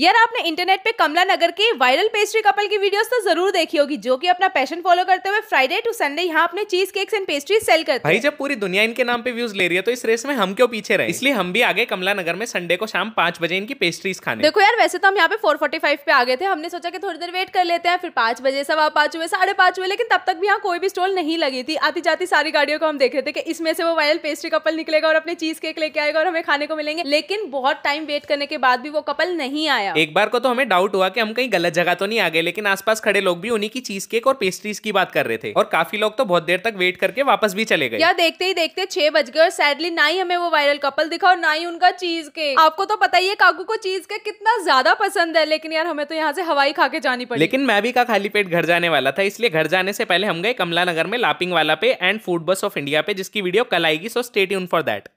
यार आपने इंटरनेट पे कमला नगर के वायरल पेस्ट्री कपल की वीडियोस तो ज़रूर देखी होगी जो कि अपना पैशन फॉलो करते हुए फ्राइडे टू संडे यहाँ अपने cheesecakes and pastry sale करते भाई जब पूरी दुनिया इनके नाम पे व्यूज़ ले रही है तो इस रेस में हम क्यों पीछे रहे? इसलिए हम भी आगे कमला नगर में संडे को शाम पाँच बजे इनकी पेस्ट्रीज खाने। देखो यार वैसे तो हम यहाँ पे फोर फोर्टी फाइव पे आ गए थे हमने सोचा कि थोड़ी देर वेट कर लेते हैं फिर पाँच बजे सवा पाँच हुए साढ़े पाँच हुए लेकिन तब तक भी यहाँ कोई भी स्टॉल नहीं लगी थी। आती जाती सारी गाड़ियों को हम देख रहे थे कि इसमें से वो वायरल पेस्ट्री कपल निकलेगा और अपने चीज़ केक लेके आएगा और हमें खाने को मिलेंगे। लेकिन बहुत टाइम वेट करने के बाद भी वो कपल नहीं आया। एक बार को तो हमें डाउट हुआ कि हम कहीं गलत जगह तो नहीं आ गए लेकिन आसपास खड़े लोग भी उन्हीं की चीज़ केक और पेस्ट्रीज की बात कर रहे थे। और काफ़ी लोग तो बहुत देर तक वेट करके वापस भी चले गए। यार देखते ही देखते छह बज गए और सैडली ना ही हमें वो वायरल कपल दिखा और ना ही उनका चीज़ केक आपको तो पता ही है काकू को चीज़ केक कितना ज़्यादा पसंद है लेकिन यार हमें तो यहाँ से हवाई खा के जानी पड़ी। लेकिन मैं भी का खाली पेट घर जाने वाला था इसलिए घर जाने से पहले हम गए कमला नगर में लापिंग वाला पे and food bus of India पे जिसकी वीडियो कल आएगी सो स्टेट फॉर दैट